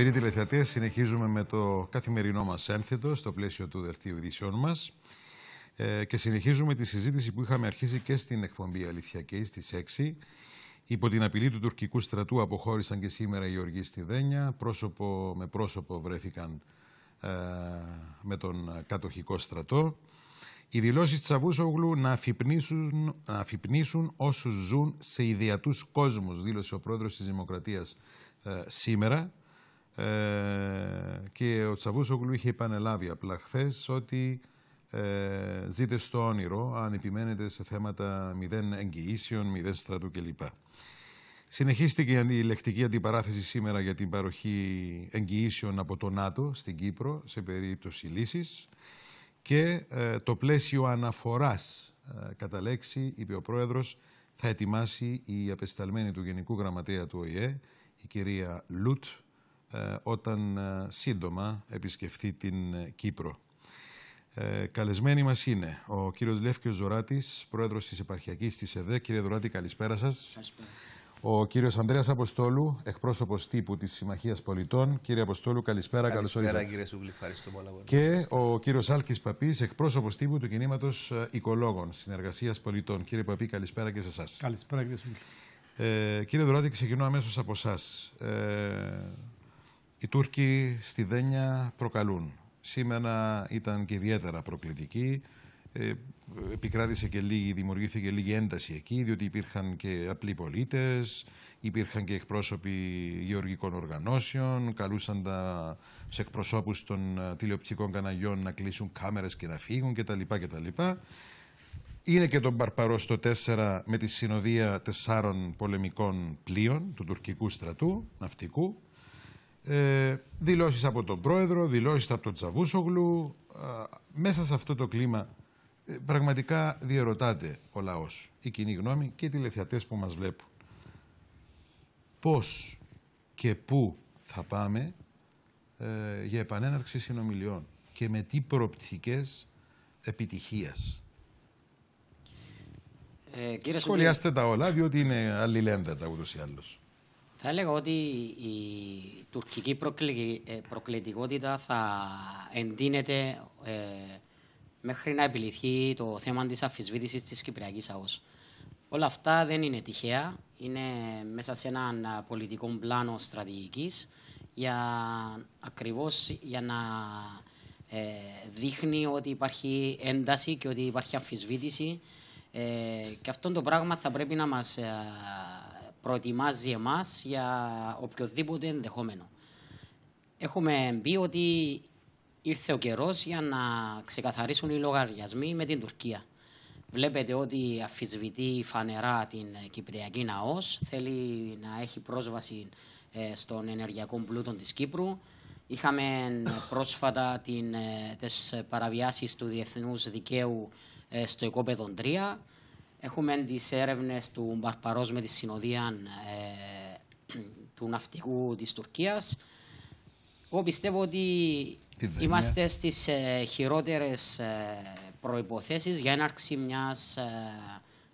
Κύριοι τηλεθεατές, συνεχίζουμε με το καθημερινό μας ένθετο στο πλαίσιο του δελτίου ειδήσεών μας ε, και συνεχίζουμε τη συζήτηση που είχαμε αρχίσει και στην εκπομπή Αληθιακή στις 6. Υπό την απειλή του τουρκικού στρατού αποχώρησαν και σήμερα οι οργοί στη Δένια. Πρόσωπο με πρόσωπο βρέθηκαν ε, με τον κατοχικό στρατό. Οι δηλώσεις της Τσαβούσογλου να αφυπνίσουν, να αφυπνίσουν όσους ζουν σε ιδεατούς κόσμους, δήλωσε ο πρόεδρος της Δημοκρατίας ε, σήμερα. Ε, και ο Τσαβούσογλου είχε επανελάβει απλά χθες ότι ε, ζείτε στο όνειρο αν επιμένετε σε θέματα μηδέν εγγυήσεων, μηδέν στρατού κλπ. Συνεχίστηκε η λεκτική αντιπαράθεση σήμερα για την παροχή εγγυήσεων από το ΝΑΤΟ στην Κύπρο σε περίπτωση λύσης και ε, το πλαίσιο αναφοράς ε, κατά λέξη, είπε ο Πρόεδρος, θα ετοιμάσει η απεσταλμένη του Γενικού Γραμματέα του ΟΗΕ, η κυρία Λουτ, ε, όταν ε, σύντομα επισκεφθεί την Κύπρο. Ε, καλεσμένοι μας είναι ο κύριος Λεύκιος Ζωράτης, πρόεδρος της επαρχιακής της ΕΔΕ. Κύριε Ζωράτη, καλησπέρα σας. Καλησπέρα. Ο κύριος Ανδρέας Αποστόλου, εκπρόσωπος τύπου της Συμμαχίας Πολιτών. Κύριε Αποστόλου, καλησπέρα. Καλησπέρα, καλώς κύριε Σούγλη. Ευχαριστώ πολύ. Και ο κύριος Άλκης Παπής, εκπρόσωπος τύπου του κινήματος ε, Οικολόγων Συνεργασίας Πολιτών. Κύριε Παπή, καλησπέρα και σε εσάς. Καλησπέρα, κύριε Σούγλη. Ε, κύριε Δωράτη, ξεκινώ αμέσως από εσάς. Ε, οι Τούρκοι στη Δένια προκαλούν. Σήμερα ήταν και ιδιαίτερα προκλητική. Ε, επικράτησε και λίγη, δημιουργήθηκε λίγη ένταση εκεί, διότι υπήρχαν και απλοί πολίτες, υπήρχαν και εκπρόσωποι γεωργικών οργανώσεων, καλούσαν τα, σε εκπροσώπους των ε, τηλεοπτικών καναγιών να κλείσουν κάμερες και να φύγουν κτλ. κτλ. Είναι και τον Παρπαρό στο 4 με τη συνοδεία τεσσάρων πολεμικών πλοίων του τουρκικού στρατού, ναυτικού. Ε, δηλώσεις από τον πρόεδρο, δηλώσεις από τον Τσαβούσογλου. μέσα σε αυτό το κλίμα ε, πραγματικά διαρωτάται ο λαός, η κοινή γνώμη και οι τηλεθεατές που μας βλέπουν. Πώς και πού θα πάμε ε, για επανέναρξη συνομιλιών και με τι προοπτικές επιτυχίας. Ε, Σχολιάστε τα όλα, διότι είναι αλληλένδετα ούτως ή άλλως. Θα έλεγα ότι η τουρκική ε, προκλητικότητα θα εντείνεται ε, μέχρι να επιληθεί το θέμα της αφισβήτησης της Κυπριακής ΑΟΣ. Όλα αυτά δεν είναι τυχαία, είναι μέσα σε έναν πολιτικό πλάνο στρατηγικής για ακριβώς για να ε, δείχνει ότι υπάρχει ένταση και ότι υπάρχει αμφισβήτηση ε, και αυτό το πράγμα θα πρέπει να μας ε, προετοιμάζει εμάς για οποιοδήποτε ενδεχόμενο. Έχουμε πει ότι ήρθε ο καιρός για να ξεκαθαρίσουν οι λογαριασμοί με την Τουρκία. Βλέπετε ότι αφισβητεί φανερά την Κυπριακή ΝΑΟΣ, θέλει να έχει πρόσβαση ε, στον ενεργειακό πλούτο της Κύπρου. Είχαμε πρόσφατα την, τις παραβιάσεις του διεθνούς δικαίου στο οικόπεδο 3. Έχουμε τις έρευνες του Μπαρπαρό με τη συνοδεία ε, του ναυτικού της Τουρκίας. Εγώ πιστεύω ότι είμαστε στις ε, χειρότερες ε, προποθέσει για έναρξη μιας ε,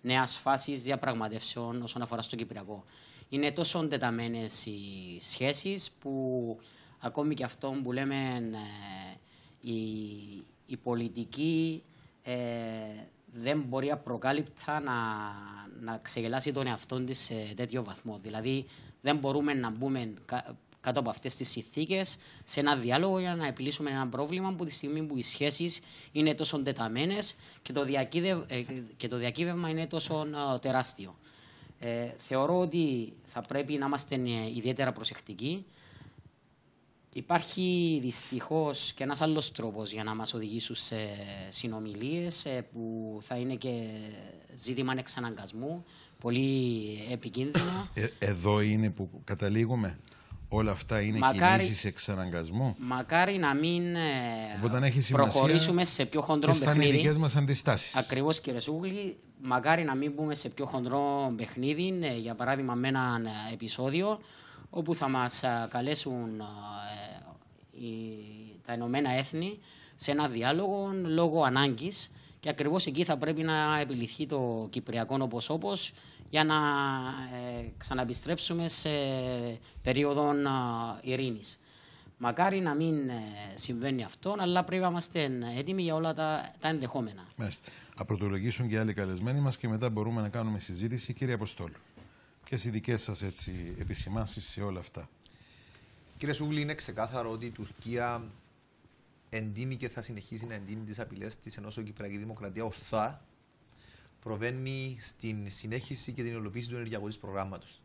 νέας φάσης διαπραγματεύσεων όσον αφορά στο Κυπριακό. Είναι τόσο εντεταμένε οι σχέσεις που ακόμη και αυτό που λέμε ε, η, η πολιτική ε, δεν μπορεί απροκάλυπτα να, να ξεγελάσει τον εαυτό της σε τέτοιο βαθμό. Δηλαδή, δεν μπορούμε να μπούμε κάτω από αυτές τις συνθήκες σε ένα διάλογο για να επιλύσουμε ένα πρόβλημα που τη στιγμή που οι σχέσεις είναι τόσο τεταμένες και, το ε, και το διακύβευμα είναι τόσο ε, τεράστιο. Ε, θεωρώ ότι θα πρέπει να είμαστε ιδιαίτερα προσεκτικοί Υπάρχει δυστυχώς και ένας άλλος τρόπος για να μας οδηγήσουν σε συνομιλίες ε, που θα είναι και ζήτημα εξαναγκασμού, πολύ επικίνδυνο. Ε, εδώ είναι που καταλήγουμε. Όλα αυτά είναι μακάρι, κινήσεις εξαναγκασμού. Μακάρι να μην ε, έχεις προχωρήσουμε σε πιο χοντρό και παιχνίδι. Και στα μας αντιστάσεις. Ακριβώς κύριε Σούγλη, μακάρι να μην μπούμε σε πιο χοντρό παιχνίδι, για παράδειγμα με ένα επεισόδιο όπου θα μας καλέσουν τα Ηνωμένα Έθνη σε ένα διάλογο λόγω ανάγκης και ακριβώς εκεί θα πρέπει να επιληθεί το Κυπριακό όπως όπως για να ε, ξαναεπιστρέψουμε σε περίοδο ε, ειρήνης. Μακάρι να μην ε, συμβαίνει αυτό, αλλά πρέπει να είμαστε έτοιμοι για όλα τα, τα ενδεχόμενα. Μάλιστα. Απροτολογήσουν και άλλοι καλεσμένοι μας και μετά μπορούμε να κάνουμε συζήτηση. Κύριε Αποστόλου, ποιες οι δικές σας επισημάνσεις σε όλα αυτά; Κύριε Σούγλη, είναι ξεκάθαρο ότι η Τουρκία εντείνει και θα συνεχίσει να εντείνει τις απειλές της ενώ η Κυπριακή Δημοκρατία ορθά προβαίνει στην συνέχιση και την υλοποίηση του ενεργειακού της προγράμματος.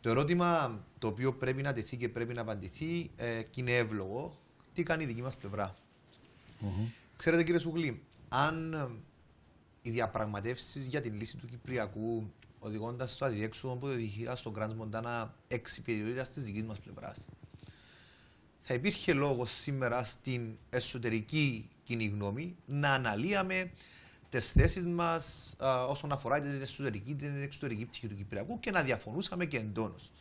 Το ερώτημα το οποίο πρέπει να τεθεί και πρέπει να απαντηθεί ε, και είναι εύλογο, τι κάνει η δική μας πλευρά. Mm-hmm. Ξέρετε κύριε Σουγλή, αν ε, οι διαπραγματεύσεις για την λύση του Κυπριακού οδηγώντας στο αδιέξοδο που οδηγήκα στον Κράντ Μοντάνα εξυπηρετούνται τη δική μας πλευράς, θα υπήρχε λόγος σήμερα στην εσωτερική κοινή γνώμη να αναλύαμε τις θέσεις μας όσον αφορά την εσωτερική την εξωτερική πτυχή του Κυπριακού και να διαφωνούσαμε και εντόνως.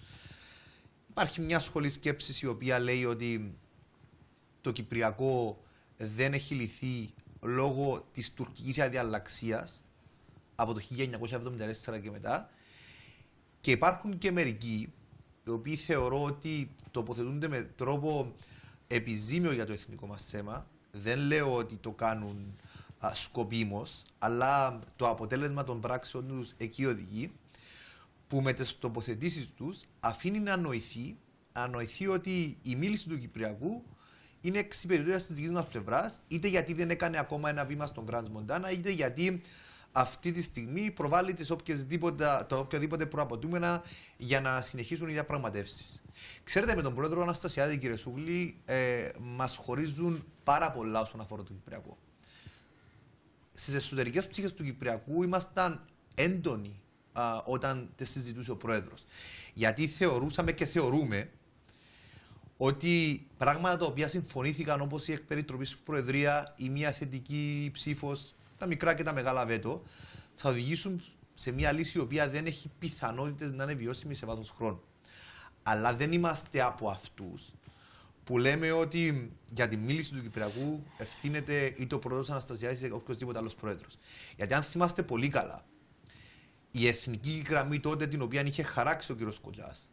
Υπάρχει μια σχολή σκέψης η οποία λέει ότι το Κυπριακό δεν έχει λυθεί λόγω της τουρκικής αδιαλλαξία από το 1974 και μετά. Και υπάρχουν και μερικοί οι οποίοι θεωρώ ότι τοποθετούνται με τρόπο επιζήμιο για το εθνικό μας θέμα. Δεν λέω ότι το κάνουν σκοπίμως, αλλά το αποτέλεσμα των πράξεων τους εκεί οδηγεί, που με τις τοποθετήσεις τους αφήνει να νοηθεί, να νοηθεί ότι η μίληση του Κυπριακού είναι εξυπηρετήρια τη δική μας πλευράς, είτε γιατί δεν έκανε ακόμα ένα βήμα στον Grand Μοντάνα, είτε γιατί αυτή τη στιγμή προβάλλει τις τα οποιαδήποτε προαποτούμενα για να συνεχίσουν οι διαπραγματεύσεις. Ξέρετε, με τον πρόεδρο Αναστασιάδη, κύριε Σούγλη, ε, μας χωρίζουν πάρα πολλά όσον αφορά το Κυπριακό στις εσωτερικές ψυχές του Κυπριακού ήμασταν έντονοι α, όταν τις συζητούσε ο πρόεδρος. Γιατί θεωρούσαμε και θεωρούμε ότι πράγματα τα οποία συμφωνήθηκαν όπως η εκπεριτροπή Προεδρίας ή μια θετική ψήφος, τα μικρά και τα μεγάλα βέτο, θα οδηγήσουν σε μια λύση η οποία δεν έχει πιθανότητες να είναι βιώσιμη σε βάθος χρόνου. Αλλά δεν είμαστε από αυτούς που λέμε ότι για τη μίληση του Κυπριακού ευθύνεται είτε ο πρόεδρο Αναστασιάδης είτε οποιοδήποτε άλλος πρόεδρος. Γιατί αν θυμάστε πολύ καλά, η εθνική γραμμή τότε την οποία είχε χαράξει ο κ. Κολλιάς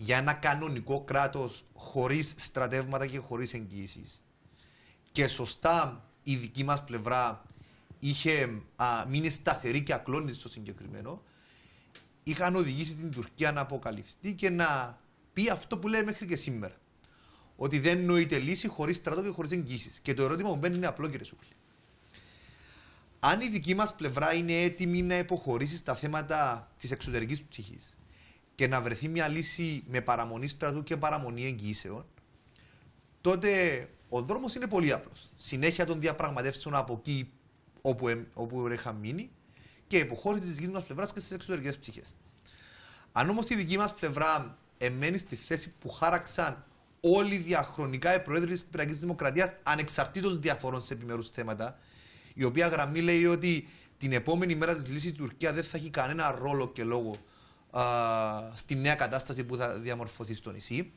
για ένα κανονικό κράτος χωρίς στρατεύματα και χωρίς εγγύησει. Και σωστά η δική μας πλευρά είχε α, μείνει σταθερή και ακλόνητη στο συγκεκριμένο, είχαν οδηγήσει την Τουρκία να αποκαλυφθεί και να πει αυτό που λέει μέχρι και σήμερα ότι δεν νοείται λύση χωρίς στρατό και χωρίς εγγύσεις. Και το ερώτημα που μπαίνει είναι απλό, κύριε Σούκλη. Αν η δική μας πλευρά είναι έτοιμη να υποχωρήσει στα θέματα της εξωτερικής ψυχής και να βρεθεί μια λύση με παραμονή στρατού και παραμονή εγγύσεων, τότε ο δρόμος είναι πολύ απλός. Συνέχεια των διαπραγματεύσεων από εκεί όπου, όπου είχαν μείνει και υποχώρηση της δικής μας πλευράς και στις εξωτερικές ψυχές. Αν όμως η δική μας πλευρά εμένει στη θέση που χάραξαν όλοι διαχρονικά οι πρόεδροι της Κυπριακής Δημοκρατίας, ανεξαρτήτως διαφορών σε επιμέρους θέματα, η οποία γραμμή λέει ότι την επόμενη μέρα της λύσης η Τουρκία δεν θα έχει κανένα ρόλο και λόγο α, στη νέα κατάσταση που θα διαμορφωθεί στο νησί,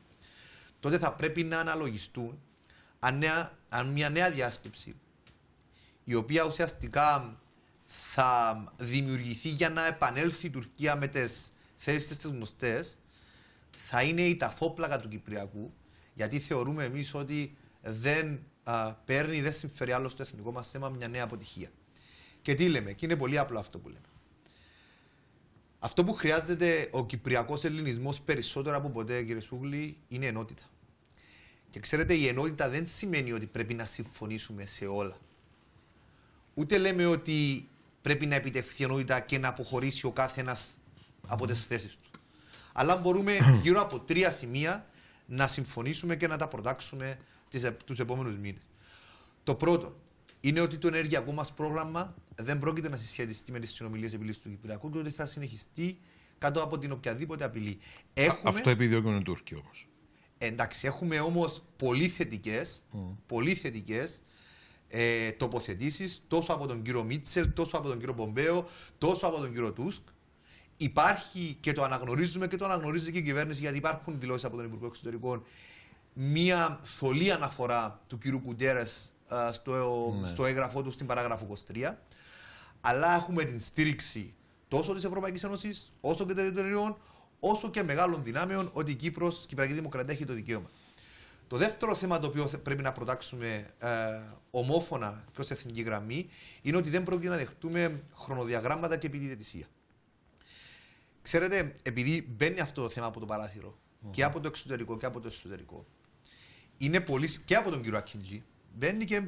τότε θα πρέπει να αναλογιστούν αν, νέα, αν μια νέα διάσκεψη, η οποία ουσιαστικά θα δημιουργηθεί για να επανέλθει η Τουρκία με τις θέσεις της γνωστές, θα είναι η ταφόπλακα του Κυπριακού γιατί θεωρούμε εμείς ότι δεν α, παίρνει, δεν συμφέρει άλλο στο εθνικό μας θέμα μια νέα αποτυχία. Και τι λέμε, και είναι πολύ απλό αυτό που λέμε. Αυτό που χρειάζεται ο κυπριακός ελληνισμός περισσότερο από ποτέ, κύριε Σούγλη, είναι ενότητα. Και ξέρετε, η ενότητα δεν σημαίνει ότι πρέπει να συμφωνήσουμε σε όλα. Ούτε λέμε ότι πρέπει να επιτευχθεί ενότητα και να αποχωρήσει ο κάθε ένα από τις θέσεις του. Αλλά μπορούμε γύρω από τρία σημεία να συμφωνήσουμε και να τα προτάξουμε τους επόμενους μήνες. Το πρώτο είναι ότι το ενεργειακό μας πρόγραμμα δεν πρόκειται να συσχετιστεί με τις συνομιλίες επιλύσης του Κυπριακού και ότι θα συνεχιστεί κάτω από την οποιαδήποτε απειλή. Έχουμε... Αυτό επιδιώκουν οι Τούρκοι όμως. Εντάξει, έχουμε όμως πολύ θετικέ πολύ θετικές, ε, τοποθετήσεις τόσο από τον κύριο Μίτσελ, τόσο από τον κύριο Πομπέο, τόσο από τον κύριο Τούσκ υπάρχει και το αναγνωρίζουμε και το αναγνωρίζει και η κυβέρνηση γιατί υπάρχουν δηλώσεις από τον Υπουργό Εξωτερικών μία θολή αναφορά του κ. Κουντέρες στο, ναι. στο έγγραφό του στην παράγραφο 23. Αλλά έχουμε την στήριξη τόσο της Ευρωπαϊκής Ένωσης όσο και των εταιρεών όσο και μεγάλων δυνάμεων ότι η Κύπρος, η Κυπριακή Δημοκρατία έχει το δικαίωμα. Το δεύτερο θέμα το οποίο πρέπει να προτάξουμε ε, ομόφωνα και ως εθνική γραμμή είναι ότι δεν πρόκειται να δεχτούμε χρονοδιαγράμματα και επιδιαιτησία. Ξέρετε, επειδή μπαίνει αυτό το θέμα από το παραθυρο και από το εξωτερικό και από το εσωτερικό, είναι πολύ, και από τον κύριο Ακίντζη, μπαίνει και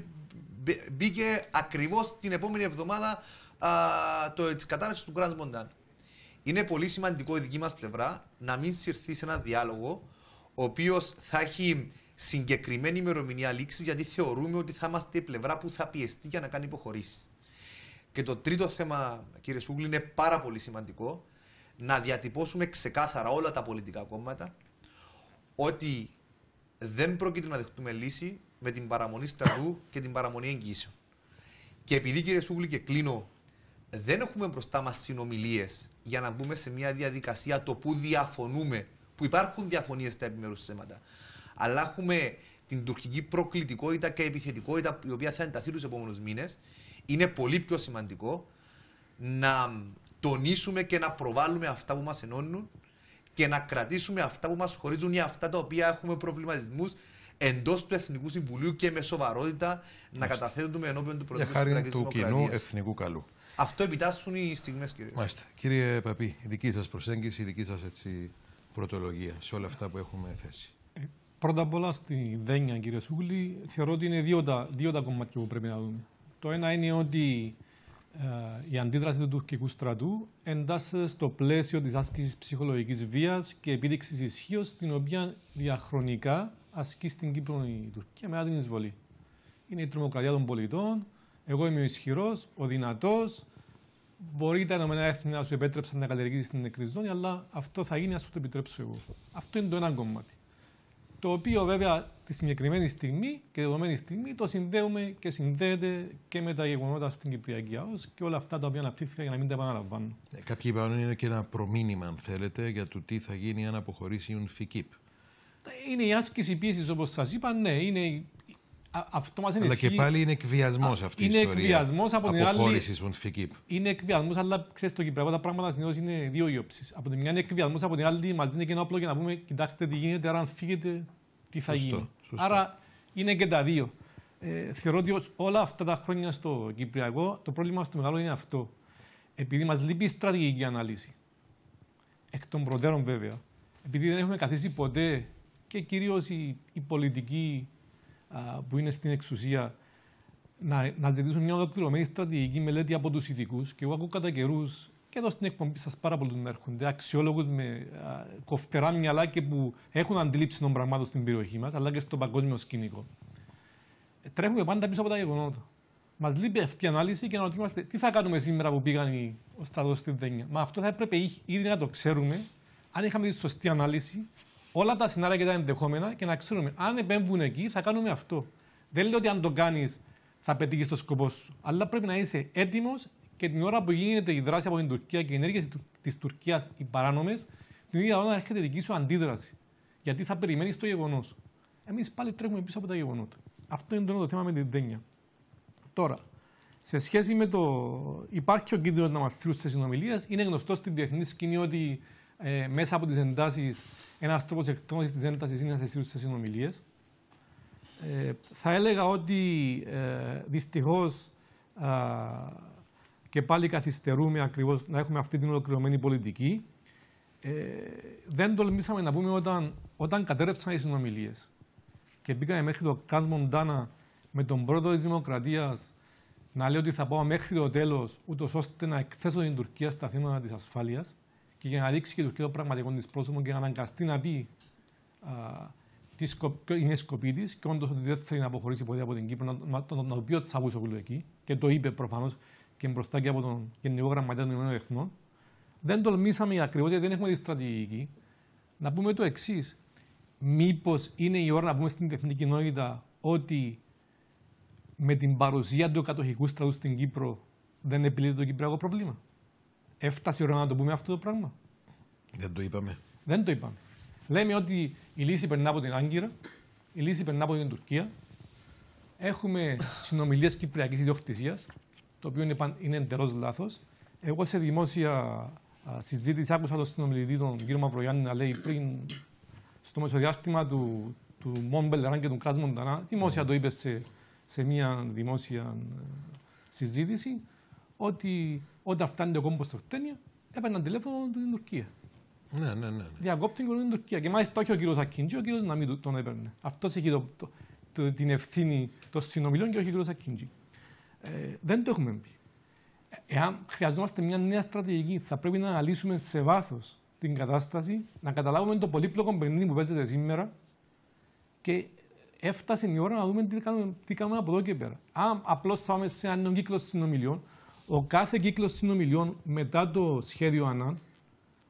μπήκε ακριβώς την επόμενη εβδομάδα της κατάρρευσης του Grand Μοντάν. Είναι πολύ σημαντικό η δική μας πλευρά να μην συρθεί σε ένα διάλογο ο οποίος θα έχει συγκεκριμένη ημερομηνία λήξης, γιατί θεωρούμε ότι θα είμαστε η πλευρά που θα πιεστεί για να κάνει υποχωρήσεις. Και το τρίτο θέμα, κύριε Σούγκλη, είναι πάρα πολύ σημαντικό να διατυπώσουμε ξεκάθαρα όλα τα πολιτικά κόμματα ότι δεν πρόκειται να δεχτούμε λύση με την παραμονή στρατού και την παραμονή εγγύσεων. Και επειδή κύριε Σούγκλη και κλείνω, δεν έχουμε μπροστά μας συνομιλίες για να μπούμε σε μια διαδικασία το που διαφωνούμε, που υπάρχουν διαφωνίες στα επιμέρους θέματα. Αλλά έχουμε την τουρκική προκλητικότητα και επιθετικότητα η οποία θα ενταθεί τους επόμενους μήνες. Είναι πολύ πιο σημαντικό να τονίσουμε και να προβάλλουμε αυτά που μας ενώνουν και να κρατήσουμε αυτά που μας χωρίζουν ή αυτά τα οποία έχουμε προβληματισμούς εντός του Εθνικού Συμβουλίου και με σοβαρότητα να καταθέτουμε ενώπιον του Πρωθυπουργού Για χάρη του κοινού εθνικού καλού. Αυτό επιτάσσουν οι στιγμές, κύριε. Μάλιστα. Κύριε Παπή, η δική σας προσέγγιση, η δική σας πρωτολογία σε όλα αυτά που έχουμε θέσει. Ε, πρώτα απ' όλα στη Δένια, κύριε Σούγλη, θεωρώ ότι είναι δύο τα, δύο τα κομμάτια που πρέπει να δούμε. Το ένα είναι ότι ε, η αντίδραση του τουρκικού στρατού εντάσσεται στο πλαίσιο της άσκησης ψυχολογικής βίας και επίδειξης ισχύως, την οποία διαχρονικά ασκεί στην Κύπρο η Τουρκία μετά την εισβολή. Είναι η τρομοκρατία των πολιτών. Εγώ είμαι ο ισχυρός, ο δυνατός. Μπορεί τα Ηνωμένα Έθνη να σου επέτρεψαν να καλλιεργήσεις την νεκρή ζώνη, αλλά αυτό θα γίνει, ας σου το επιτρέψω εγώ. Αυτό είναι το ένα κομμάτι το οποίο βέβαια τη συγκεκριμένη στιγμή και δεδομένη στιγμή το συνδέουμε και συνδέεται και με τα γεγονότα στην Κυπριακή ΑΟΣ και όλα αυτά τα οποία αναπτύχθηκαν για να μην τα επαναλαμβάνω. Ε, κάποιοι είπαν είναι και ένα προμήνυμα, αν θέλετε, για το τι θα γίνει αν αποχωρήσει η UNFICIP. Είναι η άσκηση πίεσης, όπως σας είπα, ναι, είναι αυτό μας αλλά και πάλι είναι εκβιασμός αυτή η ιστορία. Είναι εκβιασμός από την άλλη. Είναι εκβιασμός, αλλά ξέρεις το Κυπριακό τα πράγματα συνήθως είναι δύο ιόψει. Από τη μια είναι εκβιασμός, από την άλλη μας δίνει και ένα όπλο για να πούμε: Κοιτάξτε τι γίνεται, άρα αν φύγετε, τι θα σωστό, γίνει. Σωστό. Άρα είναι και τα δύο. Ε, θεωρώ ότι όλα αυτά τα χρόνια στο Κυπριακό το πρόβλημα στο μεγάλο είναι αυτό. Επειδή μας λείπει η στρατηγική ανάλυση. Εκ των προτέρων βέβαια. Επειδή δεν έχουμε καθίσει ποτέ και κυρίως η, η πολιτική που είναι στην εξουσία να, να ζητήσουν μια ολοκληρωμένη στρατηγική μελέτη από τους ειδικούς. Και εγώ ακούω κατά καιρούς και εδώ στην εκπομπή σας πάρα πολλούς να έρχονται αξιόλογους με α, κοφτερά μυαλά και που έχουν αντίληψη των πραγμάτων στην περιοχή μας, αλλά και στο παγκόσμιο σκηνικό. Ε, τρέχουμε πάντα πίσω από τα γεγονότα. Μας λείπει αυτή η ανάλυση και να ρωτήσουμε τι θα κάνουμε σήμερα που πήγαν ο στρατός στη Δένια. Μα αυτό θα έπρεπε ήδη να το ξέρουμε, αν είχαμε τη σωστή ανάλυση, όλα τα σενάρια και τα ενδεχόμενα και να ξέρουμε αν επέμβουν εκεί θα κάνουμε αυτό. Δεν λέω ότι αν το κάνεις θα πετύχεις το σκοπό σου. Αλλά πρέπει να είσαι έτοιμος και την ώρα που γίνεται η δράση από την Τουρκία και οι ενέργειε της Τουρκίας οι παράνομες, την ίδια ώρα να έρχεται η δική σου αντίδραση. Γιατί θα περιμένεις το γεγονός. Εμείς πάλι τρέχουμε πίσω από τα γεγονότα. Αυτό είναι το θέμα με την Δένια. Τώρα, σε σχέση με το. Υπάρχει ο κίνδυνος να μας στείλουν σε συνομιλίες. Είναι γνωστό στην διεθνή σκηνή ότι ε, μέσα από τις εντάσεις ένας τρόπος εκτόνωση της έντασης είναι να σε στείλουν σε συνομιλίες. Ε, θα έλεγα ότι ε, δυστυχώς και πάλι καθυστερούμε ακριβώς να έχουμε αυτή την ολοκληρωμένη πολιτική. Ε, δεν τολμήσαμε να πούμε όταν, όταν κατέρευσαν οι συνομιλίες και μπήκαμε μέχρι το Κάσμον Μοντάνα με τον πρόεδρο της Δημοκρατίας να λέει ότι θα πάω μέχρι το τέλος, ούτως ώστε να εκθέσω την Τουρκία στα θέματα της ασφάλειας και για να δείξει και η Τουρκία το πραγματικό της πρόσωπο και να αναγκαστεί να πει α, τι είναι σκοπή της και όντως ότι δεν θέλει να αποχωρήσει ποτέ από την Κύπρο, να, να, να, να το πει ότι Τσαβούσογλου εκεί και το είπε προφανώς και μπροστά και από τον Γενικό Γραμματέα των Ηνωμένων Εθνών, δεν τολμήσαμε ακριβώς γιατί δεν έχουμε τη στρατηγική να πούμε το εξής. Μήπως είναι η ώρα να πούμε στην τεχνική κοινότητα ότι με την παρουσία του κατοχικού στρατού στην Κύπρο δεν επιλύεται το κυπριακό πρόβλημα; Έφτασε η ώρα να το πούμε αυτό το πράγμα. Δεν το είπαμε. Δεν το είπαμε. Λέμε ότι η λύση περνά από την Άγκυρα, η λύση περνά από την Τουρκία. Έχουμε συνομιλίες κυπριακής ιδιοκτησίας το οποίο είναι, είναι εντελώ λάθος. Εγώ σε δημόσια συζήτηση άκουσα τον συνομιλητή τον κύριο Μαυρογιάννη να λέει πριν στο μεσοδιάστημα του, του Μον Μπελεράν και του Κράτ Μοντανά, δημόσια το είπε σε, σε μια δημόσια ε, συζήτηση, ότι όταν φτάνει το κόμπος στο χτένιο, έπαιρναν τηλέφωνο του την Τουρκία. Ναι, ναι, ναι. ναι. Διακόπτει την Τουρκία. Και μάλιστα όχι ο κύριος Ακίντζη, ο κύριος να μην τον έπαιρνε. Αυτός έχει το, το, το, την ευθύνη των συνομιλών και όχι ο κύριος Ακίντζη. Ε, δεν το έχουμε πει. Ε, εάν χρειαζόμαστε μια νέα στρατηγική, θα πρέπει να αναλύσουμε σε βάθος την κατάσταση, να καταλάβουμε το πολύπλοκο παιχνίδι που παίζεται σήμερα και έφτασε η ώρα να δούμε τι κάνουμε, τι κάνουμε από εδώ και πέρα. Αν απλώς πάμε σε έναν κύκλο συνομιλιών, ο κάθε κύκλος συνομιλιών μετά το σχέδιο ΑΝΑΝ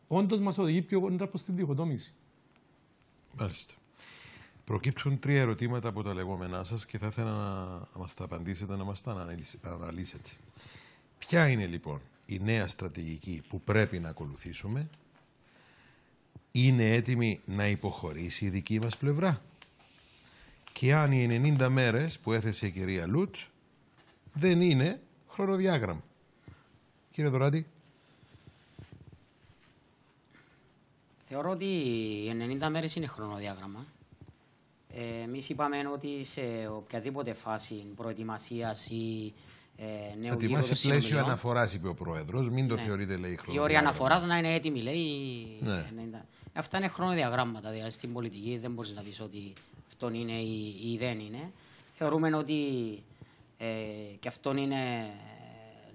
όντως μας οδηγεί πιο κοντά προς την διχοτόμηση. Μάλιστα. Προκύπτουν τρία ερωτήματα από τα λεγόμενά σας και θα ήθελα να μας τα απαντήσετε, να μας τα αναλύσετε. Ποια είναι λοιπόν η νέα στρατηγική που πρέπει να ακολουθήσουμε, είναι έτοιμη να υποχωρήσει η δική μας πλευρά; Και αν οι 90 μέρες που έθεσε η κυρία Λούτ δεν είναι χρονοδιάγραμμα. Κύριε Δωράτη. Θεωρώ ότι οι 90 μέρες είναι χρονοδιάγραμμα. Ε, Εμείς είπαμε ότι σε οποιαδήποτε φάση προετοιμασίας ή ε, νέου Θα ετοιμάσει πλαίσιο αναφοράς, είπε ο Πρόεδρος. Μην το ναι. θεωρείτε, λέει, χρονοδιάγραμμα. Η όρια αναφοράς να είναι έτοιμη, λέει. Ναι. 90. Αυτά είναι χρονοδιαγράμματα. Δηλαδή στην πολιτική δεν μπορείς να πεις ότι αυτό είναι ή, ή δεν είναι. Θεωρούμε ότι ε, και αυτό είναι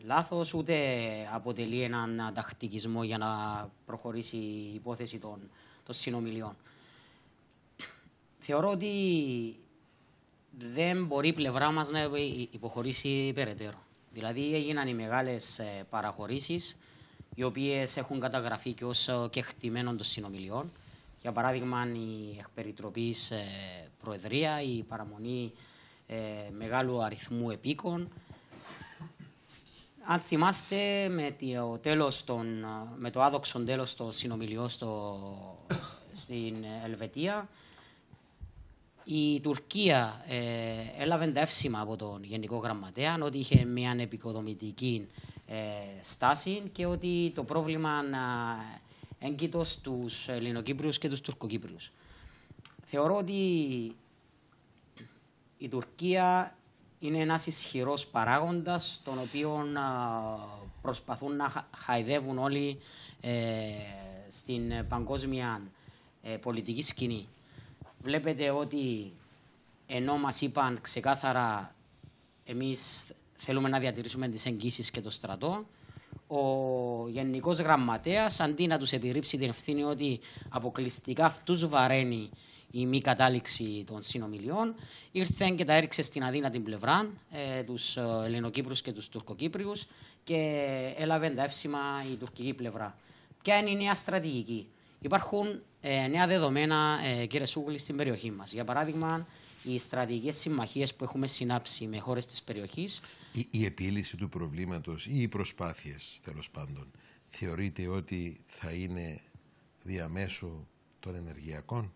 λάθος, ούτε αποτελεί έναν τακτικισμό για να προχωρήσει η υπόθεση των, των συνομιλιών. Θεωρώ ότι δεν μπορεί η πλευρά μας να υποχωρήσει περαιτέρω. Δηλαδή έγιναν οι μεγάλες ε, παραχωρήσεις, οι οποίες έχουν καταγραφεί και ως ε, κεκτημένων των συνομιλιών. Για παράδειγμα, η εκπεριτροπής ε, προεδρία, η παραμονή μεγάλου αριθμού επίκων, αν θυμάστε, με το, τέλος των, με το άδοξο τέλος των συνομιλιών στο, στην Ελβετία, η Τουρκία ε, έλαβε τα εύσημα από τον Γενικό Γραμματέα ότι είχε μια επικοδομητική ε, στάση και ότι το πρόβλημα ε, έγκυτος στους Ελληνοκύπριους και τους Τουρκοκύπριους. Θεωρώ ότι η Τουρκία είναι ένας ισχυρός παράγοντας τον οποίο προσπαθούν να χαϊδεύουν όλοι ε, στην παγκόσμια ε, πολιτική σκηνή. Βλέπετε ότι ενώ μας είπαν ξεκάθαρα εμείς θέλουμε να διατηρήσουμε τις εγγύσεις και το στρατό, ο Γενικός Γραμματέας αντί να τους επιρρύψει την ευθύνη ότι αποκλειστικά αυτούς βαραίνει η μη κατάληξη των συνομιλιών, ήρθε και τα έριξε στην αδύνατη πλευρά, ε, τους ε, Ελληνοκύπρους και τους Τουρκοκύπριους και έλαβε τα εύσημα η τουρκική πλευρά. Ποια είναι η νέα στρατηγική; Υπάρχουν ε, νέα δεδομένα, ε, κύριε Σούγλη, στην περιοχή μας. Για παράδειγμα, οι στρατηγικές συμμαχίες που έχουμε συνάψει με χώρες της περιοχής. Η, η επίλυση του προβλήματος ή οι προσπάθειες, τέλος πάντων, θεωρείτε ότι θα είναι διαμέσου των ενεργειακών;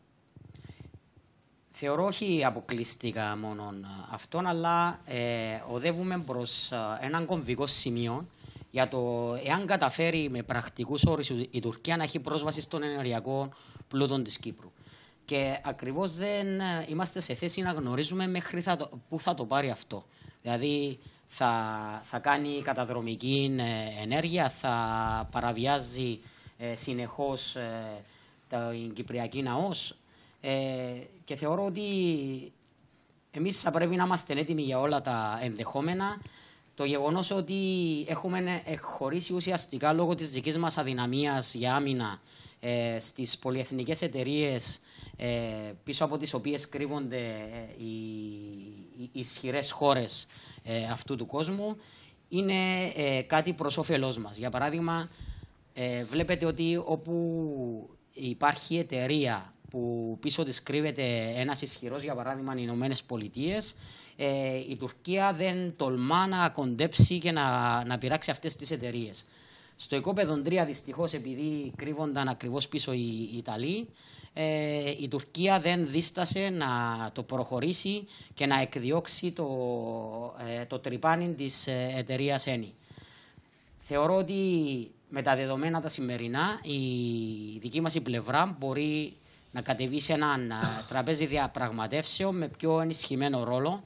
Θεωρώ όχι αποκλειστικά μόνο αυτόν, αλλά ε, οδεύουμε προς ε, έναν κομβικό σημείο για το εάν καταφέρει με πρακτικούς όρους η Τουρκία να έχει πρόσβαση στον ενεργειακό πλούτο της Κύπρου. Και ακριβώς δεν ε, είμαστε σε θέση να γνωρίζουμε μέχρι θα το, πού θα το πάρει αυτό. Δηλαδή θα, θα κάνει καταδρομική ε, ενέργεια, θα παραβιάζει ε, συνεχώς ε, την Κυπριακή ναός. Ε, και θεωρώ ότι εμείς θα πρέπει να είμαστε έτοιμοι για όλα τα ενδεχόμενα. Το γεγονός ότι έχουμε εκχωρήσει ουσιαστικά λόγω της δικής μας αδυναμίας για άμυνα ε, στις πολυεθνικές εταιρείες ε, πίσω από τις οποίες κρύβονται ε, οι, οι ισχυρές χώρες ε, αυτού του κόσμου είναι ε, κάτι προς όφελός μας. Για παράδειγμα, βλέπετε ότι όπου υπάρχει εταιρεία που πίσω της κρύβεται ένας ισχυρός, για παράδειγμα, οι Ηνωμένες Πολιτείες, ε, η Τουρκία δεν τολμά να κοντέψει και να, να πειράξει αυτές τις εταιρείες. Στο οικόπεδο 3, δυστυχώς, επειδή κρύβονταν ακριβώς πίσω οι, οι Ιταλοί, ε, η Τουρκία δεν δίστασε να το προχωρήσει και να εκδιώξει το, ε, το τρυπάνι της ε, εταιρείας ΕΝΗ. Θεωρώ ότι με τα δεδομένα τα σημερινά η δική μας η πλευρά μπορεί να κατεβείς σε έναν τραπέζι διαπραγματεύσεων με πιο ενισχυμένο ρόλο.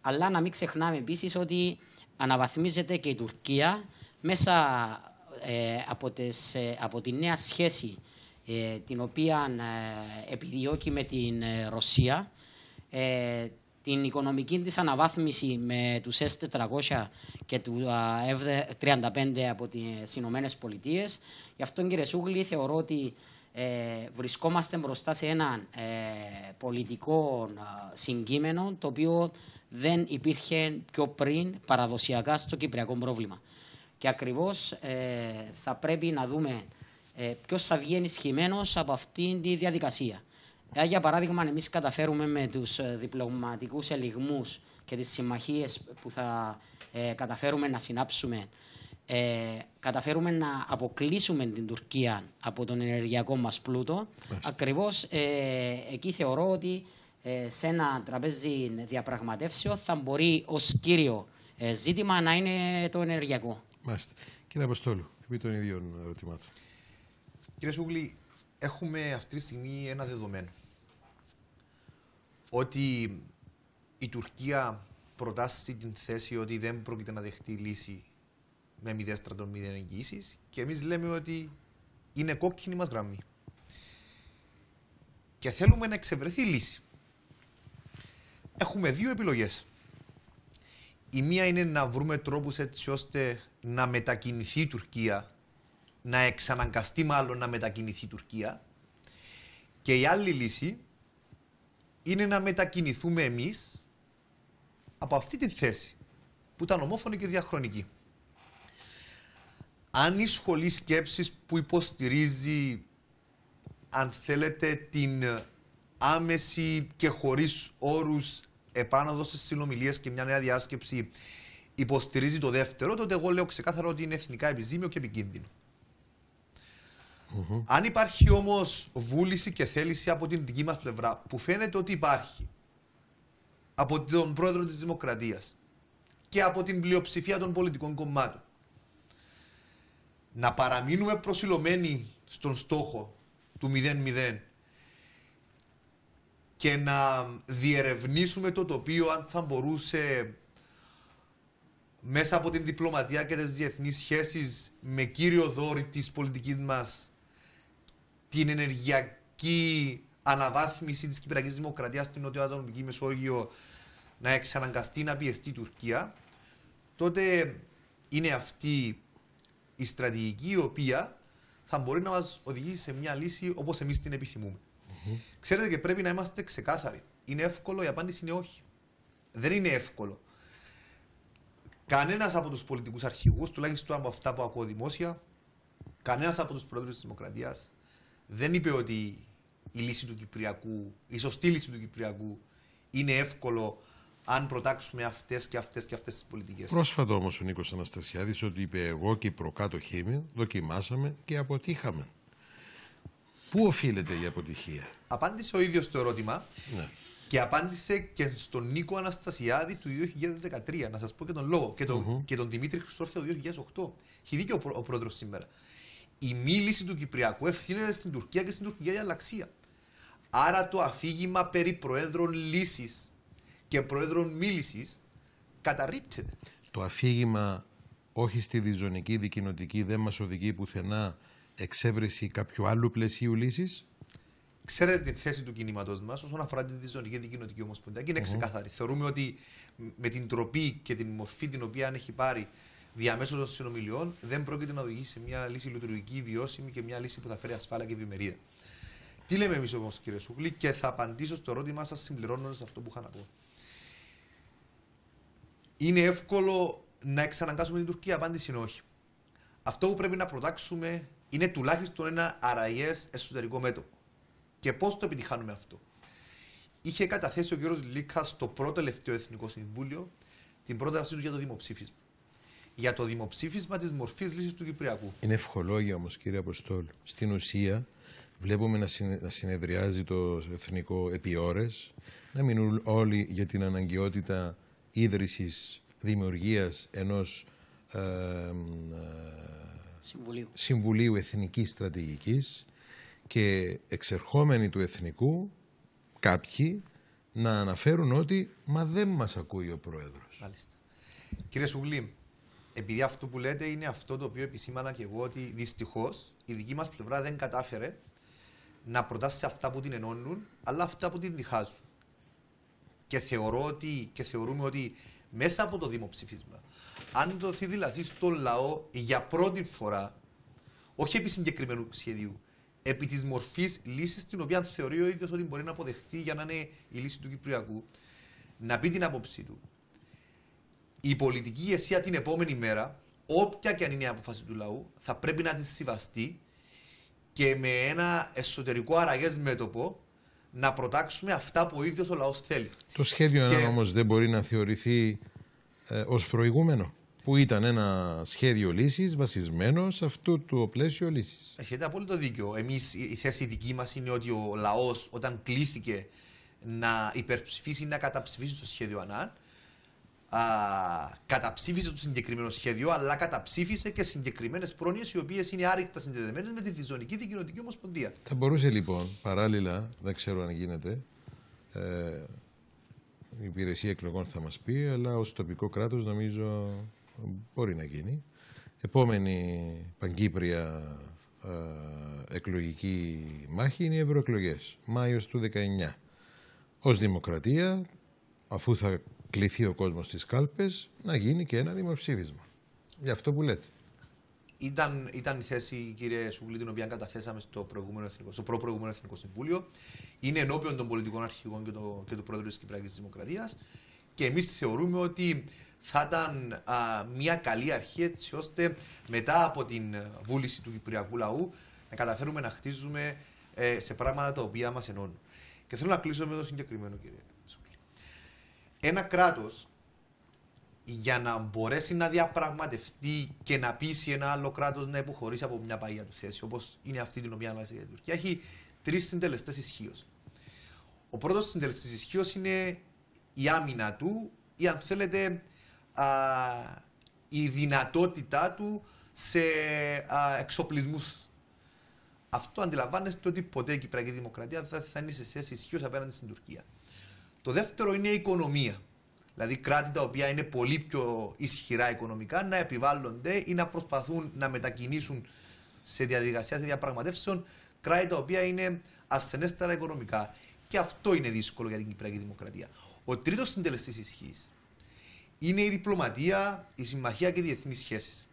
Αλλά να μην ξεχνάμε επίσης ότι αναβαθμίζεται και η Τουρκία μέσα ε, από, τις, ε, από τη νέα σχέση ε, την οποία επιδιώκει με την Ρωσία την οικονομική της αναβάθμιση με τους S400 και του F-35 από τις Ηνωμένες Πολιτείες. Γι' αυτό κύριε Σούγλη θεωρώ ότι βρισκόμαστε μπροστά σε ένα πολιτικό συγκείμενο το οποίο δεν υπήρχε πιο πριν παραδοσιακά στο κυπριακό πρόβλημα. Και ακριβώς ε, θα πρέπει να δούμε ε, ποιος θα βγει ενισχυμένος από αυτήν τη διαδικασία. Ε, για παράδειγμα, αν εμείς καταφέρουμε με τους ε, διπλωματικούς ελιγμούς και τις συμμαχίες που θα ε, καταφέρουμε να συνάψουμε, ε, καταφέρουμε να αποκλείσουμε την Τουρκία από τον ενεργειακό μας πλούτο, ακριβώς εκεί θεωρώ ότι σε ένα τραπέζι διαπραγματεύσεων θα μπορεί ως κύριο ζήτημα να είναι το ενεργειακό. Μάλιστα. Κύριε Αποστόλου, επί των ίδιων ερωτημάτων. Κύριε Σούγλη, έχουμε αυτή τη στιγμή ένα δεδομένο. Ότι η Τουρκία προτάσει την θέση ότι δεν πρόκειται να δεχτεί λύση με μηδέν στρατών, μηδέν εγγύηση και εμείς λέμε ότι είναι κόκκινη μας γραμμή. Και θέλουμε να εξευρεθεί λύση. Έχουμε δύο επιλογές. Η μία είναι να βρούμε τρόπους έτσι ώστε να μετακινηθεί η Τουρκία, να εξαναγκαστεί μάλλον να μετακινηθεί η Τουρκία. Και η άλλη λύση είναι να μετακινηθούμε εμείς από αυτή τη θέση που ήταν ομόφωνη και διαχρονική. Αν η σχολή σκέψης που υποστηρίζει αν θέλετε την άμεση και χωρίς όρους επάνω στις συνομιλίες και μια νέα διάσκεψη υποστηρίζει το δεύτερο, τότε εγώ λέω ξεκάθαρα ότι είναι εθνικά επιζήμιο και επικίνδυνο. Αν υπάρχει όμως βούληση και θέληση από την δική μας πλευρά, που φαίνεται ότι υπάρχει από τον πρόεδρο της Δημοκρατίας και από την πλειοψηφία των πολιτικών κομμάτων, να παραμείνουμε προσιλωμένοι στον στόχο του 0-0 και να διερευνήσουμε το τοπίο αν θα μπορούσε μέσα από την διπλωματία και τις διεθνείς σχέσεις με κύριο δόρυ της πολιτικής μας την ενεργειακή αναβάθμιση της Κυπριακής Δημοκρατίας στην Νοτιοανατολική Μεσόγειο να εξαναγκαστεί να πιεστεί η Τουρκία τότε είναι αυτή η στρατηγική η οποία θα μπορεί να μας οδηγήσει σε μια λύση όπως εμείς την επιθυμούμε. Ξέρετε και πρέπει να είμαστε ξεκάθαροι. Είναι εύκολο, η απάντηση είναι όχι. Δεν είναι εύκολο. Κανένας από τους πολιτικούς αρχηγούς, τουλάχιστον από αυτά που ακούω δημόσια, κανένας από τους πρόεδρους της Δημοκρατίας δεν είπε ότι η λύση του Κυπριακού, η σωστή λύση του Κυπριακού είναι εύκολο αν προτάξουμε αυτές και αυτές και αυτές τις πολιτικές. Πρόσφατα όμως ο Νίκος Αναστασιάδης ότι είπε: Εγώ και οι προκάτοχοί μου δοκιμάσαμε και αποτύχαμε. Πού οφείλεται η αποτυχία; Απάντησε ο ίδιος το ερώτημα ναι. και απάντησε και στον Νίκο Αναστασιάδη του 2013. Να σας πω και τον λόγο. Και τον, και τον Δημήτρη Χρυσόφια του 2008. Έχει δίκιο ο, ο πρόεδρος σήμερα. Η μίληση του Κυπριακού ευθύνεται στην Τουρκία και στην τουρκική διαλλαξία. Άρα το αφήγημα περί προέδρων λύσης και προέδρων μίλησης καταρρύπτεται. Το αφήγημα όχι στη διζωνική δικοινοτική δεν μας οδηγεί πουθενά εξέβρεση κάποιου άλλου πλαισίου λύσης; Ξέρετε τη θέση του κινήματο μας όσον αφορά την Διζωνική Δικοινοτική Ομοσπονδία και είναι mm-hmm. ξεκάθαρη. Θεωρούμε ότι με την τροπή και την μορφή την οποία έχει πάρει διαμέσου των συνομιλιών δεν πρόκειται να οδηγήσει σε μια λύση λειτουργική, βιώσιμη και μια λύση που θα φέρει ασφάλεια και ευημερία. Τι λέμε εμείς όμως, κύριε Σούκλη, και θα απαντήσω στο ερώτημά σας συμπληρώνοντας αυτό που είχα να πω. Είναι εύκολο να εξαναγκάσουμε την Τουρκία. Απάντηση είναι όχι. Αυτό που πρέπει να προτάξουμε είναι τουλάχιστον ένα αραγέ εσωτερικό μέτωπο. Και πώς το επιτυχάνουμε αυτό. Είχε καταθέσει ο κ. Λίκα στο πρώτο τελευταίο Εθνικό Συμβούλιο την πρότασή του για το δημοψήφισμα. Για το δημοψήφισμα της μορφής λύσης του Κυπριακού. Είναι ευχολόγια όμως, κύριε Αποστόλου. Στην ουσία, βλέπουμε να, συνεδριάζει το Εθνικό επί ώρες, να μείνουν όλοι για την αναγκαιότητα ίδρυσης δημιουργίας ενός ε, ε, Συμβουλίου. Συμβουλίου Εθνικής Στρατηγικής και εξερχόμενοι του εθνικού κάποιοι να αναφέρουν ότι μα δεν μας ακούει ο Πρόεδρος. Μάλιστα. Κύριε Σουγλή, επειδή αυτό που λέτε είναι αυτό το οποίο επισήμανα και εγώ ότι δυστυχώς η δική μας πλευρά δεν κατάφερε να προτάσει αυτά που την ενώνουν, αλλά αυτά που την διχάζουν. Και, θεωρώ ότι, και θεωρούμε ότι μέσα από το δημοψήφισμα, αν δοθεί δηλαδή στον λαό για πρώτη φορά, όχι επί συγκεκριμένου σχεδίου, επί της μορφής λύσης την οποία θεωρεί ο ίδιος ότι μπορεί να αποδεχθεί για να είναι η λύση του Κυπριακού, να πει την άποψή του. Η πολιτική ηγεσία την επόμενη μέρα, όποια και αν είναι η απόφαση του λαού, θα πρέπει να τη συμβαστεί και με ένα εσωτερικό αραγές μέτωπο να προτάξουμε αυτά που ο ίδιος ο λαός θέλει. Το σχέδιο και... όμως δεν μπορεί να θεωρηθεί ε, ως προηγούμενο που ήταν ένα σχέδιο λύσης βασισμένο σε αυτό το πλαίσιο λύσης. Έχετε απόλυτο δίκιο. Εμείς, η θέση δική μας είναι ότι ο λαός, όταν κλήθηκε να υπερψηφίσει ή να καταψηφίσει το σχέδιο ΑΝΑΝ, α, καταψήφισε το συγκεκριμένο σχέδιο, αλλά καταψήφισε και συγκεκριμένες πρόνοιες οι οποίες είναι άρρηκτα συνδεδεμένες με τη Διζωνική Δικοινοτική Ομοσπονδία. Θα μπορούσε λοιπόν παράλληλα, δεν ξέρω αν γίνεται, ε, η υπηρεσία εκλογών θα μας πει, αλλά ως τοπικό κράτος νομίζω μπορεί να γίνει. Επόμενη παγκύπρια ε, εκλογική μάχη είναι οι ευρωεκλογές, Μάιος του 19. Ω δημοκρατία, αφού θα κληθεί ο κόσμος στις κάλπες, να γίνει και ένα δημοψήφισμα. Για αυτό που λέτε. Ήταν, ήταν η θέση, κύριε Σουβλή, την οποία καταθέσαμε στο, προηγούμενο εθνικό, στο προ-προηγούμενο Εθνικό Συμβούλιο. Είναι ενώπιον των πολιτικών αρχηγών και, το, και του Πρόεδρου της Κυπριακής Δημοκρατίας. Και εμείς θεωρούμε ότι θα ήταν μια καλή αρχή έτσι ώστε μετά από την βούληση του Κυπριακού λαού να καταφέρουμε να χτίζουμε ε, σε πράγματα τα οποία μας ενώνουν. Και θέλω να κλείσω με το συγκεκριμένο, κύριε Σουβλή. Ένα κράτος για να μπορέσει να διαπραγματευτεί και να πείσει ένα άλλο κράτος να υποχωρήσει από μια παγιά του θέση, όπως είναι αυτή την οποία αναλύσει η Τουρκία, έχει τρεις συντελεστές ισχύως. Ο πρώτος συντελεστής ισχύως είναι η άμυνα του ή αν θέλετε α, η δυνατότητά του σε εξοπλισμούς. Αυτό αντιλαμβάνεστε ότι ποτέ η Κυπριακή Δημοκρατία δεν θα είναι σε θέση ισχύως απέναντι στην Τουρκία. Το δεύτερο είναι η οικονομία. Δηλαδή κράτη τα οποία είναι πολύ πιο ισχυρά οικονομικά να επιβάλλονται ή να προσπαθούν να μετακινήσουν σε διαδικασία σε διαπραγματεύσεων κράτη τα οποία είναι ασθενέστερα οικονομικά. Και αυτό είναι δύσκολο για την Κυπριακή Δημοκρατία. Ο τρίτος συντελεστής ισχύς είναι η διπλωματία, η συμμαχία και οι διεθνείς σχέσεις.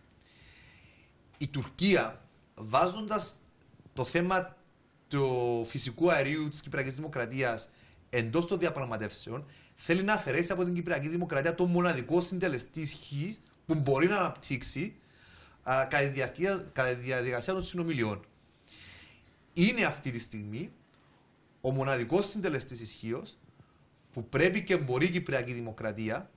Η Τουρκία, βάζοντας το θέμα του φυσικού αερίου της Κυπριακής Δημοκρατίας εντός των διαπραγματεύσεων, θέλει να αφαιρέσει από την Κυπριακή Δημοκρατία το μοναδικό συντελεστή ισχύς που μπορεί να αναπτύξει α, κατά τη διαδικασία των συνομιλιών. Είναι αυτή τη στιγμή ο μοναδικός συντελεστής ισχύω που πρέπει και μπορεί η Κυπριακή Δημοκρατία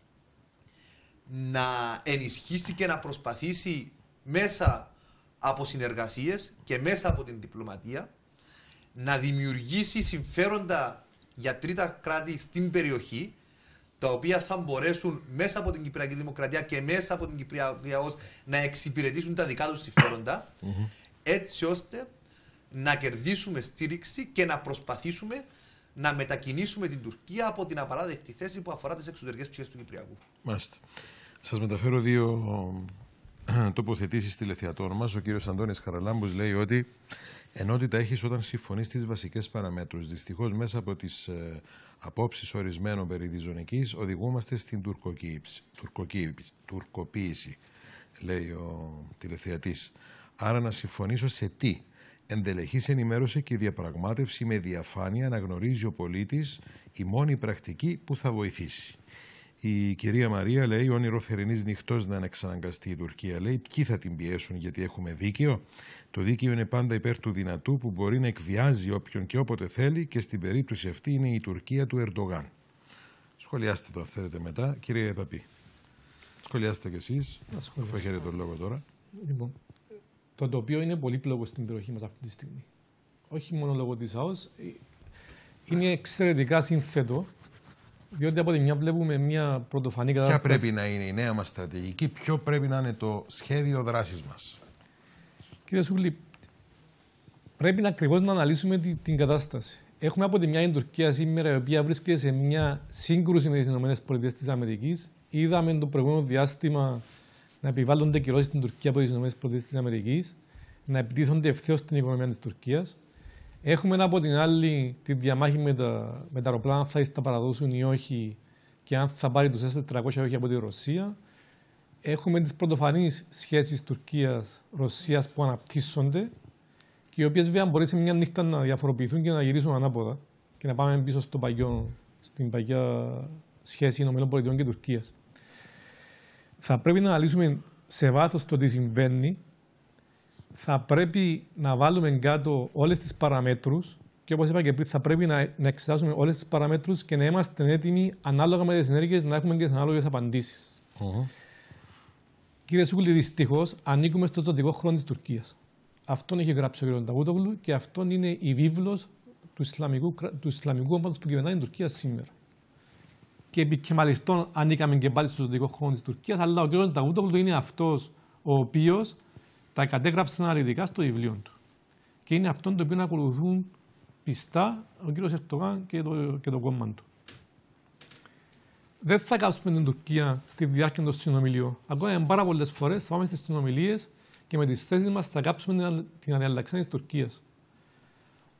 να ενισχύσει και να προσπαθήσει μέσα από συνεργασίες και μέσα από την διπλωματία να δημιουργήσει συμφέροντα για τρίτα κράτη στην περιοχή τα οποία θα μπορέσουν μέσα από την Κυπριακή Δημοκρατία και μέσα από την Κυπριακή να εξυπηρετήσουν τα δικά τους συμφέροντα έτσι ώστε να κερδίσουμε στήριξη και να προσπαθήσουμε να μετακινήσουμε την Τουρκία από την απαράδεκτη θέση που αφορά τις εξωτερικές ψυχές του Κυπριακού. Μάλιστα. Σας μεταφέρω δύο τοποθετήσεις τηλεθεατών μας. Ο κύριος Αντώνης Καραλάμπου λέει ότι ενότητα έχεις όταν συμφωνείς στι βασικές παραμέτρους. Δυστυχώς, μέσα από τις ε, απόψεις ορισμένων περί διζωνική, οδηγούμαστε στην τουρκοποίηση, λέει ο τηλεθεατής. Άρα να συμφωνήσω σε τι Εντελεχής ενημέρωση και διαπραγμάτευση με διαφάνεια να γνωρίζει ο πολίτης η μόνη πρακτική που θα βοηθήσει. Η κυρία Μαρία λέει: Όνειρο θερινής νυχτός να ανεξαναγκαστεί η Τουρκία. Λέει: Ποιοι θα την πιέσουν γιατί έχουμε δίκαιο; Το δίκαιο είναι πάντα υπέρ του δυνατού που μπορεί να εκβιάζει όποιον και όποτε θέλει και στην περίπτωση αυτή είναι η Τουρκία του Ερντογάν. Σχολιάστε το αν θέλετε μετά. Κύριε Παπή, σχολιάστε κι εσείς, αφού έχετε τον λόγο τώρα. Λοιπόν, το τοπίο είναι πολύπλοκο στην περιοχή μας αυτή τη στιγμή. Όχι μόνο λόγω της ΑΟΣ, ε, είναι εξαιρετικά σύνθετο. Διότι από τη μια βλέπουμε μια πρωτοφανή κατάσταση. Ποια πρέπει να είναι η νέα μας στρατηγική, ποιο πρέπει να είναι το σχέδιο δράσης μας. Κύριε Σούλη, πρέπει να ακριβώς να αναλύσουμε την, την κατάσταση. Έχουμε από τη μια την Τουρκία σήμερα, η οποία βρίσκεται σε μια σύγκρουση με τις ΗΠΑ. Είδαμε το προηγούμενο διάστημα να επιβάλλονται κυρώσεις στην Τουρκία από τις ΗΠΑ, να επιτίθονται ευθέως στην οικονομία της Τουρκίας. Έχουμε από την άλλη τη διαμάχη με τα, με τα αεροπλάνα, αν θα τα παραδώσουν ή όχι, και αν θα πάρει τους S400 ή όχι από τη Ρωσία. Έχουμε τις πρωτοφανείς σχέσεις Τουρκία-Ρωσία που αναπτύσσονται και οι οποίες βέβαια μπορείς σε μια νύχτα να διαφοροποιηθούν και να γυρίσουν ανάποδα και να πάμε πίσω στο παγιό, στην παγιά σχέση ΗΠΑ και Τουρκίας. Θα πρέπει να αναλύσουμε σε βάθος το τι συμβαίνει. Θα πρέπει να βάλουμε κάτω όλες τις παραμέτρους και όπως είπα και πριν, θα πρέπει να, να εξετάσουμε όλες τις παραμέτρους και να είμαστε έτοιμοι ανάλογα με τις ενέργειες να έχουμε και τις ανάλογες απαντήσεις. Uh-huh. Κύριε Σούκλη, δυστυχώς ανήκουμε στο ζωτικό χρόνο της Τουρκίας. Αυτόν έχει γράψει ο κ. Ταβούτογλου και αυτόν είναι η βίβλος του Ισλαμικού, του Ισλαμικού κόμματος που κυβερνάει την Τουρκία σήμερα. Και επί και μάλιστα ανήκαμε και πάλι στο ζωτικό χρόνο της Τουρκίας, αλλά ο κ. Ταβούτογλου είναι αυτός ο οποίος τα κατέγραψε αναλυτικά στο βιβλίο του. Και είναι αυτόν το οποίο ακολουθούν πιστά ο κ. Ερτογάν και το, και το κόμμα του. Δεν θα κάψουμε την Τουρκία στη διάρκεια των συνομιλίων. Ακόμα πάρα πολλές φορές θα πάμε στις συνομιλίες και με τις θέσεις μας θα κάψουμε την αναλλαξία της Τουρκίας.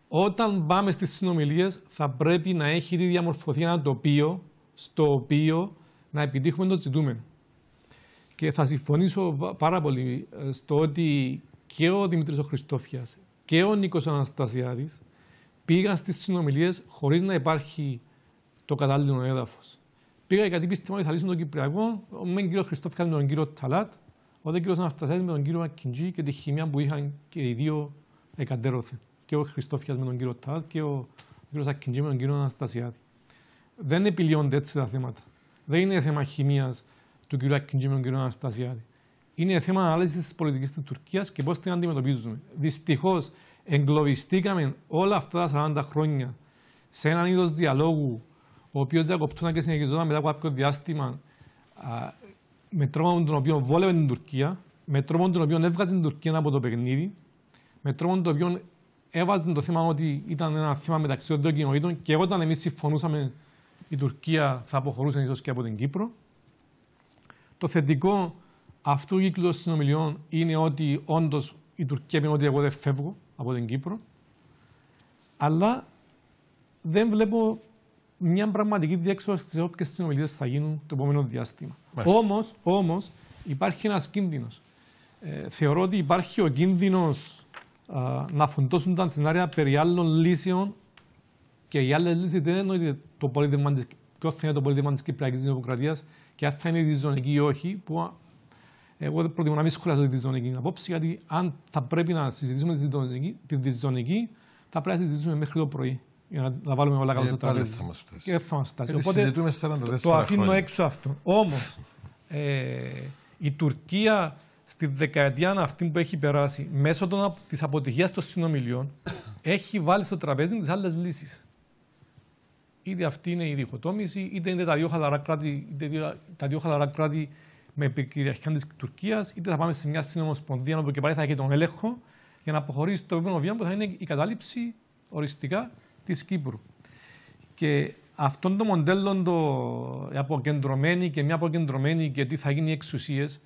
Όταν πάμε στις συνομιλίες, θα πρέπει να έχει ήδη διαμορφωθεί ένα τοπίο στο οποίο να επιτύχουμε το ζητούμενο. Και θα συμφωνήσω πάρα πολύ ε, στο ότι και ο Δημήτρης ο Χριστόφιας και ο Νίκος Αναστασιάδης πήγαν στις συνομιλίες χωρίς να υπάρχει το κατάλληλο έδαφος. Πήγα γιατί πίστευα ότι θα λύσουν τον Κυπριακό με τον κύριος Χριστόφια με τον κύριο Ταλάτ, ο δε κύριος Αναστασιάδης με τον κύριο Μακκιντζή και τη χημία που είχαν και οι δύο εκαντέρωθεν. Και ο Χριστόφιας με τον κύριο Ταλάτ και ο κύριος Ακκιντζή με τον κύριο Αναστασιάδη. Δεν επιλύονται έτσι τα θέματα. Δεν είναι θέμα χημίας του κύριου Ακκιντζή με τον κύριο Αναστασιάδη. Είναι θέμα ανάλυσης τη πολιτικής της Τουρκίας και πώς την αντιμετωπίζουμε. Δυστυχώς εγκλωβιστήκαμε όλα αυτά τα 40 χρόνια σε έναν είδος διαλόγου ο οποίος διακοπτούταν και συνεχιζόταν μετά από κάποιο διάστημα α, με τρόπο τον οποίο βόλευε την Τουρκία, με τρόπο τον οποίο έβγαζε την Τουρκία από το παιχνίδι, με τρόπο τον οποίο έβαζε το θέμα ότι ήταν ένα θέμα μεταξύ των δύο κοινοτήτων και όταν εμείς συμφωνούσαμε η Τουρκία θα αποχωρούσε ίσως και από την Κύπρο. Το θετικό αυτού του κύκλου συνομιλιών είναι ότι όντως η Τουρκία πει ότι εγώ δεν φεύγω από την Κύπρο. Αλλά δεν βλέπω μια πραγματική διέξοδος στις όποιε συνομιλίες θα γίνουν το επόμενο διάστημα. Όμως όμως, υπάρχει ένας κίνδυνος. Ε, θεωρώ ότι υπάρχει ο κίνδυνος να φουντώσουν τα σενάρια περί άλλων λύσεων και οι άλλες λύσεις δεν είναι ότι το πολίτευμα της, ποιος θα είναι το πολίτευμα της Κυπριακής Δημοκρατίας και αν θα είναι διζωνική ή όχι. Που εγώ προτιμώ να μην σχολιάσω τη διζωνική απόψη, γιατί αν θα πρέπει να συζητήσουμε τη διζωνική, θα πρέπει να συζητήσουμε μέχρι το πρωί για να, να βάλουμε όλα κάτω στο τραπέζι. θα μας φτάσεις. Και θα μας φτάσει. Γιατί Οπότε συζητούμε 44 το αφήνω χρόνια. έξω αυτό. Όμως, ε, η Τουρκία στη δεκαετία αυτή που έχει περάσει, μέσω των, της αποτυχίας των συνομιλιών, έχει βάλει στο τραπέζι τις άλλες λύσεις. Είτε αυτή είναι η διχοτόμηση, είτε είναι τα δύο χαλαρά κράτη, είτε δύο, τα δύο χαλαρά κράτη με επικυριαρχία της Τουρκίας, είτε θα πάμε σε μια συνομοσπονδία όπου και πάλι θα έχει τον έλεγχο για να αποχωρήσει το επόμενο βήμα που θα είναι η κατάληψη οριστικά της Κύπρου. Και αυτόν το μοντέλο το αποκεντρωμένη και μια αποκεντρωμένη και τι θα γίνει οι εξουσίες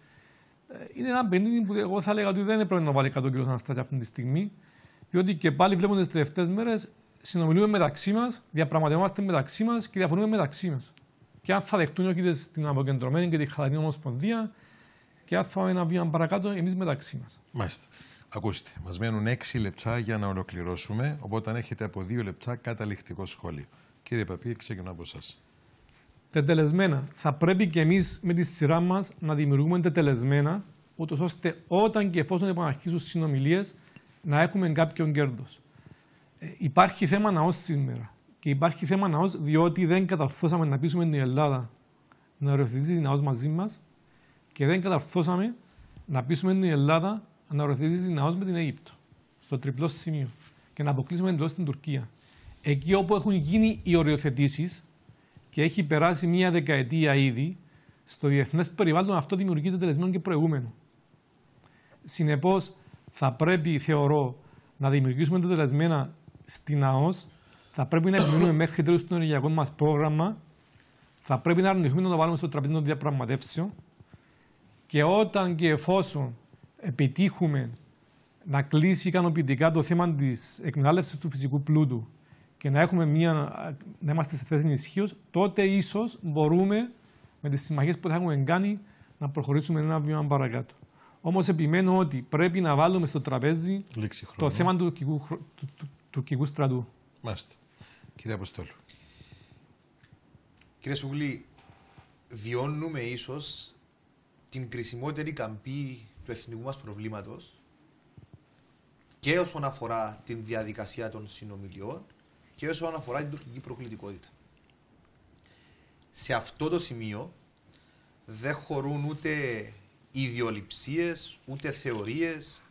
είναι ένα παιχνίδι που εγώ θα έλεγα ότι δεν πρέπει να βάλει κάτω ο κ. Αναστάσης αυτή τη στιγμή, διότι και πάλι βλέπουμε τις τελευταίες μέρες συνομιλούμε μεταξύ μας, διαπραγματευόμαστε μεταξύ μας και διαφωνούμε μεταξύ μας. Και αν θα δεχτούν όχι την αποκεντρωμένη και τη χαλαρή ομοσπονδία, και αν θα πάμε ένα βήμα παρακάτω, εμείς μεταξύ μας. Μάλιστα. Ακούστε, μας μένουν έξι λεπτά για να ολοκληρώσουμε, οπότε αν έχετε από δύο λεπτά καταληκτικό σχόλιο. Κύριε Παπί, ξεκινώ από εσάς. Τετελεσμένα. Θα πρέπει και εμείς με τη σειρά μας να δημιουργούμε τετελεσμένα, ούτως ώστε όταν και εφόσον επαναρχίσουν συνομιλίες να έχουμε κάποιον κέρδος. Ε, υπάρχει θέμα ναός σήμερα. Και υπάρχει θέμα ναός διότι δεν καταρθώσαμε να πείσουμε την Ελλάδα να οριοθετήσει την ναός μαζί μας και δεν καταρθώσαμε να πείσουμε την Ελλάδα να οριοθετήσει την ναό με την Αίγυπτο. Στο τριπλό σημείο. Και να αποκλείσουμε εντό την Τουρκία. Εκεί όπου έχουν γίνει οι οριοθετήσεις, και έχει περάσει μία δεκαετία ήδη, στο διεθνές περιβάλλον αυτό δημιουργείται τελεσμένο και προηγούμενο. Συνεπώς, θα πρέπει, θεωρώ, να δημιουργήσουμε τελεσμένα στην ΑΟΣ, θα πρέπει να επιμείνουμε μέχρι τέλος του ενεργειακό μας πρόγραμμα, θα πρέπει να αρνηθούμε να το βάλουμε στο τραπέζι των διαπραγματεύσεων και όταν και εφόσον επιτύχουμε να κλείσει ικανοποιητικά το θέμα της εκμετάλλευσης του φυσικού πλούτου και να, έχουμε μια, να είμαστε σε θέση ισχύω, τότε ίσως μπορούμε με τις συμμαχίες που θα έχουμε κάνει να προχωρήσουμε ένα βήμα παρακάτω. Όμως επιμένω ότι πρέπει να βάλουμε στο τραπέζι το θέμα του τουρκικού, του, του, του στρατού. Μάλιστα. Κύριε Αποστόλου. Κύριε Σουγλή, βιώνουμε ίσως την κρισιμότερη καμπή του εθνικού μας προβλήματος και όσον αφορά την διαδικασία των συνομιλιών και όσον αφορά την τουρκική προκλητικότητα. Σε αυτό το σημείο δεν χωρούν ούτε ιδεολειψίες, ούτε θεωρίες,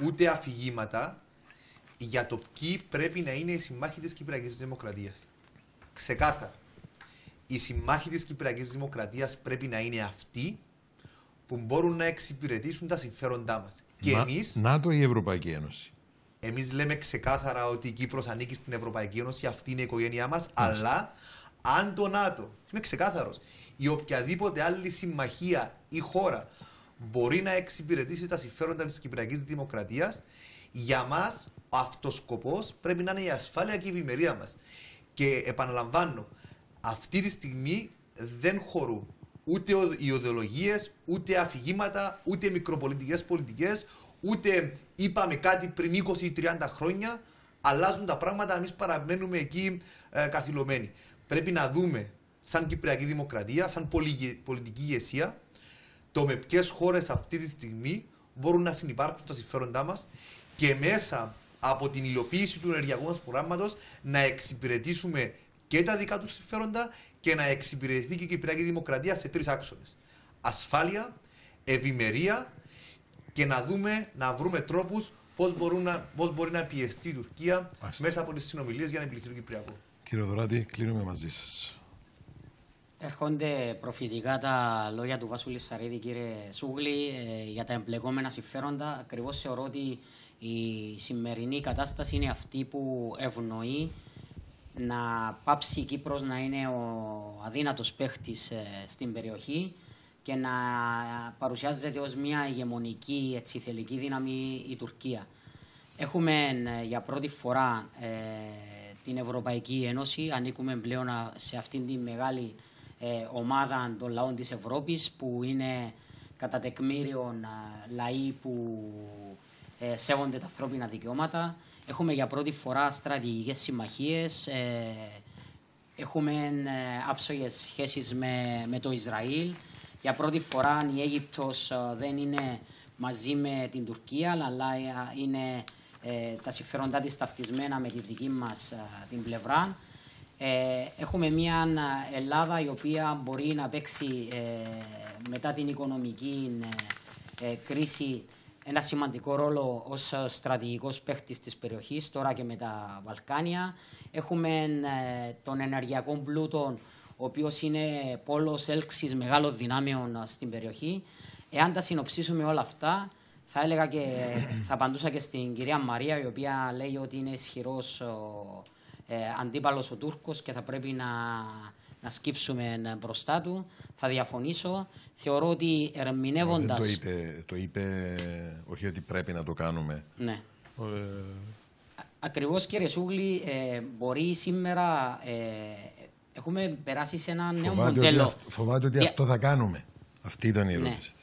ούτε αφηγήματα για το ποιοι πρέπει να είναι οι συμμάχοι της Κυπριακής Δημοκρατίας. Ξεκάθαρα. Οι συμμάχοι της Κυπριακής Δημοκρατίας πρέπει να είναι αυτοί που μπορούν να εξυπηρετήσουν τα συμφέροντά μας. Και να, εμείς... ΝΑΤΟ ή Ευρωπαϊκή Ένωση. Εμείς λέμε ξεκάθαρα ότι η Κύπρος ανήκει στην Ευρωπαϊκή Ένωση, αυτή είναι η οικογένειά μας. Αλλά αν το ΝΑΤΟ, είμαι ξεκάθαρος, ή οποιαδήποτε άλλη συμμαχία ή χώρα μπορεί να εξυπηρετήσει τα συμφέροντα της Κυπριακής Δημοκρατίας, για μας ο αυτοσκοπό πρέπει να είναι η ασφάλεια και η ευημερία μας. Και επαναλαμβάνω, αυτή τη στιγμή δεν χωρούν ούτε ιδεολογίες, ούτε αφηγήματα, ούτε μικροπολιτικές πολιτικές, ούτε είπαμε κάτι πριν 20-30 χρόνια, αλλάζουν τα πράγματα, εμείς παραμένουμε εκεί ε, καθυλωμένοι. Πρέπει να δούμε, σαν Κυπριακή Δημοκρατία, σαν πολιτική ηγεσία, το με ποιες χώρες αυτή τη στιγμή μπορούν να συνεπάρξουν τα συμφέροντά μας και μέσα από την υλοποίηση του ενεργειακού μας προγράμματος να εξυπηρετήσουμε και τα δικά τους συμφέροντα και να εξυπηρετηθεί και η Κυπριακή Δημοκρατία σε τρεις άξονες. Ασφάλεια, ευημερία και να δούμε, να βρούμε τρόπους πώς πώς μπορεί να πιεστεί η Τουρκία μέσα από τις συνομιλίες για να επιληθεί το Κυπριακό. Κύριε Δωράτη, κλείνουμε μαζί σας. Έρχονται προφητικά τα λόγια του Βάσου Λισαρίδη, κύριε Σούγλη, ε, για τα εμπλεκόμενα συμφέροντα. Ακριβώς θεωρώ ότι η σημερινή κατάσταση είναι αυτή που ευνοεί να πάψει η Κύπρος να είναι ο αδύνατος παίχτης ε, στην περιοχή και να παρουσιάζεται ως μια ηγεμονική έτσι, θελική δύναμη η Τουρκία. Έχουμε ε, για πρώτη φορά ε, την Ευρωπαϊκή Ένωση, ανήκουμε πλέον σε αυτήν τη μεγάλη ε, ομάδα των λαών της Ευρώπης που είναι κατά τεκμήριο λαοί που σέβονται τα ανθρώπινα δικαιώματα. Έχουμε για πρώτη φορά στρατηγικές συμμαχίες, έχουμε άψογες σχέσεις με, με το Ισραήλ, για πρώτη φορά η Αίγυπτος ε, δεν είναι μαζί με την Τουρκία, αλλά ε, είναι ε, τα συμφέροντά της ταυτισμένα με τη δική μας την πλευρά. έχουμε μια Ελλάδα η οποία μπορεί να παίξει μετά την οικονομική κρίση ένα σημαντικό ρόλο ως στρατηγικός παίχτης της περιοχής, τώρα και με τα Βαλκάνια. Έχουμε τον ενεργειακό πλούτο ο οποίος είναι πόλος έλξης μεγάλων δυνάμεων στην περιοχή. Εάν τα συνοψίσουμε όλα αυτά, θα έλεγα και θα απαντούσα και στην κυρία Μαρία, η οποία λέει ότι είναι ισχυρός ε, αντίπαλος ο Τούρκος και θα πρέπει να, να σκύψουμε μπροστά του. Θα διαφωνήσω. Θεωρώ ότι ερμηνεύοντα. Το είπε, το είπε, όχι ότι πρέπει να το κάνουμε. Ναι. Ε... Ακριβώς κύριε Σούγλη, ε, μπορεί σήμερα ε, έχουμε περάσει σε ένα νέο φοβάται μοντέλο. Ότι, φοβάται ότι αυτό θα κάνουμε. Αυτή ήταν η ναι. ερώτηση. Ναι.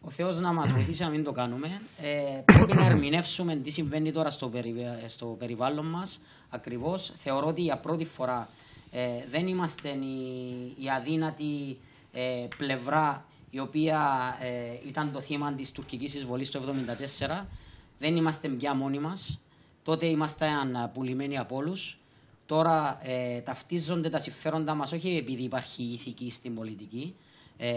Ο Θεός να μας βοηθήσει να μην το κάνουμε. Ε, πρέπει να ερμηνεύσουμε τι συμβαίνει τώρα στο, περι, στο περιβάλλον μας. Ακριβώς θεωρώ ότι για πρώτη φορά ε, δεν είμαστε η, η αδύνατη ε, πλευρά η οποία ε, ήταν το θύμα της τουρκικής εισβολής το 1974. Δεν είμαστε πια μόνοι μας. Τότε ήμασταν πουλημένοι από όλους. Τώρα ε, ταυτίζονται τα συμφέροντα μας όχι επειδή υπάρχει ηθική στην πολιτική ε,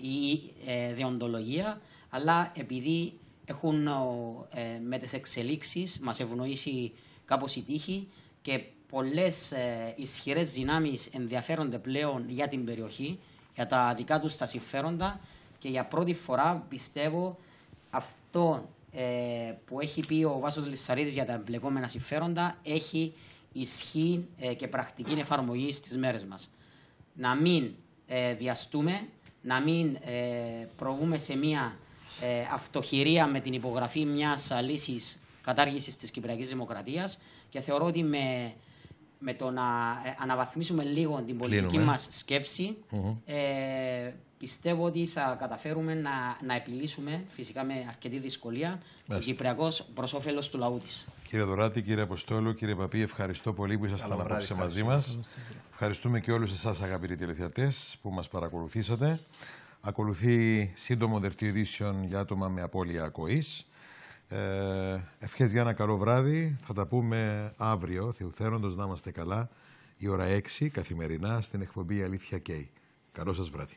ή ε, δεοντολογία, αλλά επειδή έχουν ε, με τις εξελίξεις μας ευνοήσει κάπως η τύχη και πολλές ε, ισχυρές δυνάμεις ενδιαφέρονται πλέον για την περιοχή, για τα δικά τους τα συμφέροντα και για πρώτη φορά πιστεύω αυτό ε, που έχει πει ο Βάσος Λισσαρίδης για τα εμπλεκόμενα συμφέροντα έχει ισχύ ε, και πρακτική εφαρμογή στις μέρες μας. Να μην ε, βιαστούμε, να μην ε, προβούμε σε μια ε, αυτοχειρία με την υπογραφή μιας λύσης κατάργησης της Κυπριακής Δημοκρατίας και θεωρώ ότι με, με το να ε, αναβαθμίσουμε λίγο την πολιτική Κλείνουμε. μας σκεψη ε, πιστεύω ότι θα καταφέρουμε να, να επιλύσουμε φυσικά με αρκετή δυσκολία το Μάλιστα. Κυπριακό προς όφελος του λαού της. Κύριε Δωράτη, κύριε Αποστόλου, κύριε Παπή, ευχαριστώ πολύ που ήσασταν Καλό απόψε βράδυ, μαζί μας. Ευχαριστούμε και όλους εσάς, αγαπητοί τηλεθεατές, που μας παρακολουθήσατε. Ακολουθεί σύντομο δευτείο ειδήσεων για άτομα με απώλεια ακοής. Ε, για ένα καλό βράδυ. Θα τα πούμε αύριο, Θεουθέροντος, να είμαστε καλά. Η ώρα 6, καθημερινά, στην εκπομπή Αλήθεια Κέι. Καλό σας βράδυ.